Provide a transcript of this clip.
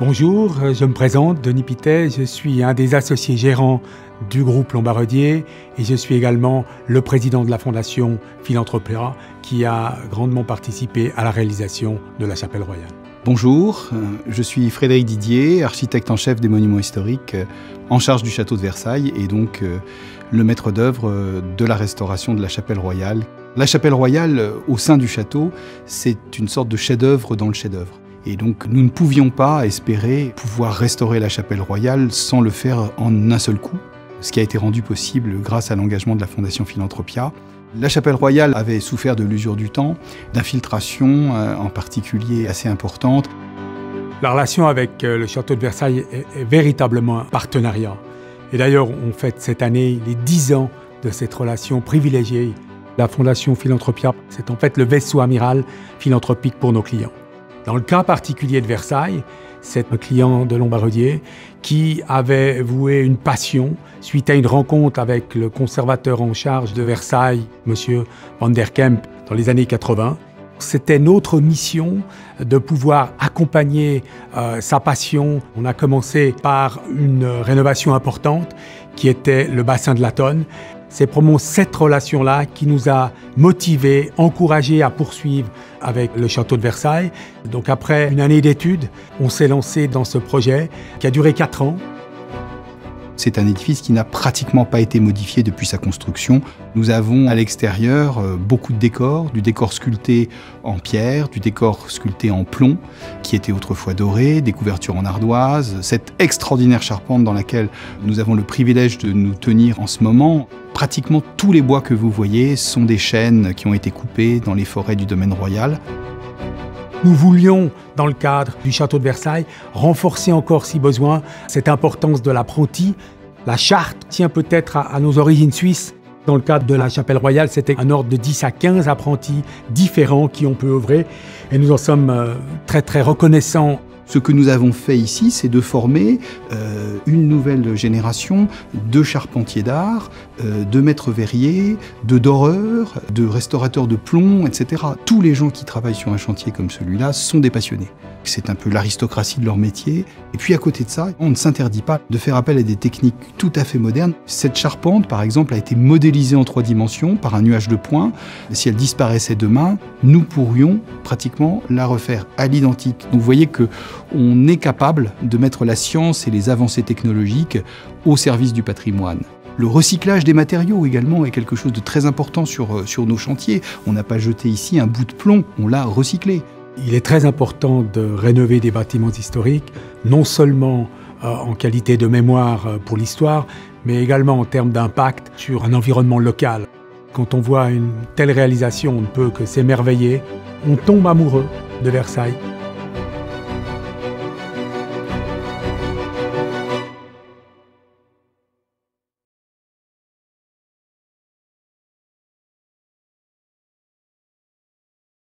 Bonjour, je me présente, Denis Pitet, je suis un des associés gérants du groupe Lombardier et je suis également le président de la fondation Philanthropia qui a grandement participé à la réalisation de la chapelle royale. Bonjour, euh, je suis Frédéric Didier, architecte en chef des monuments historiques euh, en charge du château de Versailles et donc euh, le maître d'œuvre de la restauration de la chapelle royale. La chapelle royale au sein du château, c'est une sorte de chef-d'œuvre dans le chef-d'œuvre. Et donc nous ne pouvions pas espérer pouvoir restaurer la chapelle royale sans le faire en un seul coup, ce qui a été rendu possible grâce à l'engagement de la Fondation Philanthropia. La chapelle royale avait souffert de l'usure du temps, d'infiltration euh, en particulier assez importante. La relation avec euh, le château de Versailles est, véritablement un partenariat. Et d'ailleurs, on fête cette année les 10 ans de cette relation privilégiée. La Fondation Philanthropia, c'est en fait le vaisseau amiral philanthropique pour nos clients. Dans le cas particulier de Versailles, c'est un client de Lombardier qui avait voué une passion suite à une rencontre avec le conservateur en charge de Versailles, M. Van der Kemp, dans les années 80. C'était notre mission de pouvoir accompagner euh, sa passion. On a commencé par une rénovation importante qui était le bassin de la Tonne. C'est probablement cette relation-là qui nous a motivés, encouragés à poursuivre avec le château de Versailles. Donc après une année d'études, on s'est lancé dans ce projet qui a duré quatre ans. C'est un édifice qui n'a pratiquement pas été modifié depuis sa construction. Nous avons à l'extérieur euh, beaucoup de décors, du décor sculpté en pierre, du décor sculpté en plomb, qui était autrefois doré, des couvertures en ardoise, cette extraordinaire charpente dans laquelle nous avons le privilège de nous tenir en ce moment. Pratiquement tous les bois que vous voyez sont des chênes qui ont été coupés dans les forêts du domaine royal. Nous voulions, dans le cadre du château de Versailles, renforcer encore, si besoin, cette importance de l'apprenti. La charte tient peut-être à, nos origines suisses. Dans le cadre de la chapelle royale, c'était un ordre de 10 à 15 apprentis différents qui ont pu œuvrer. Et nous en sommes euh, très très reconnaissants ce que nous avons fait ici, c'est de former euh, une nouvelle génération de charpentiers d'art, euh, de maîtres verriers, de doreurs, de restaurateurs de plomb, etc. Tous les gens qui travaillent sur un chantier comme celui-là sont des passionnés. C'est un peu l'aristocratie de leur métier. Et puis à côté de ça, on ne s'interdit pas de faire appel à des techniques tout à fait modernes. Cette charpente, par exemple, a été modélisée en trois dimensions par un nuage de points. Si elle disparaissait demain, nous pourrions pratiquement la refaire à l'identique. Donc vous voyez que on est capable de mettre la science et les avancées technologiques au service du patrimoine. Le recyclage des matériaux également est quelque chose de très important sur, sur nos chantiers. On n'a pas jeté ici un bout de plomb, on l'a recyclé. Il est très important de rénover des bâtiments historiques, non seulement euh, en qualité de mémoire euh, pour l'histoire, mais également en termes d'impact sur un environnement local. Quand on voit une telle réalisation, on ne peut que s'émerveiller. On tombe amoureux de Versailles.